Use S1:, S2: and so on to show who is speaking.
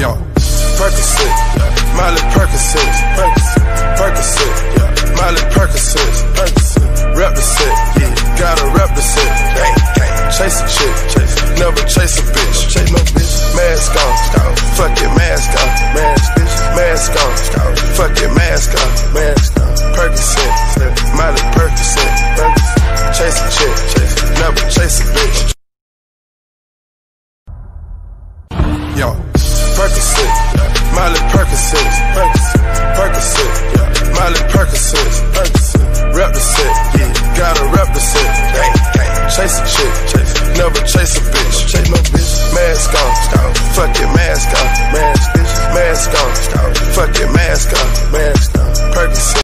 S1: Yo, Percocet, Miley Percocet, Percocet, Miley Percocet, rep the set, yeah, gotta rep the set, gang, gang, chase a chick, chase, never chase a bitch, chase no bitch, mask on, fuck it, mask on, mask, bitch, mask on, fuck it, mask on, mask on, Percocet, Miley Percocet, chase a chick, chase, never chase a bitch. Yo, Percocet, Miley Percocet, Percocet, Miley Percocet, rep the set, gotta rep the set, chase a chick, never chase a bitch, chase no bitch, mask on, fuck it, mask on, mask, on, fuck it, mask on,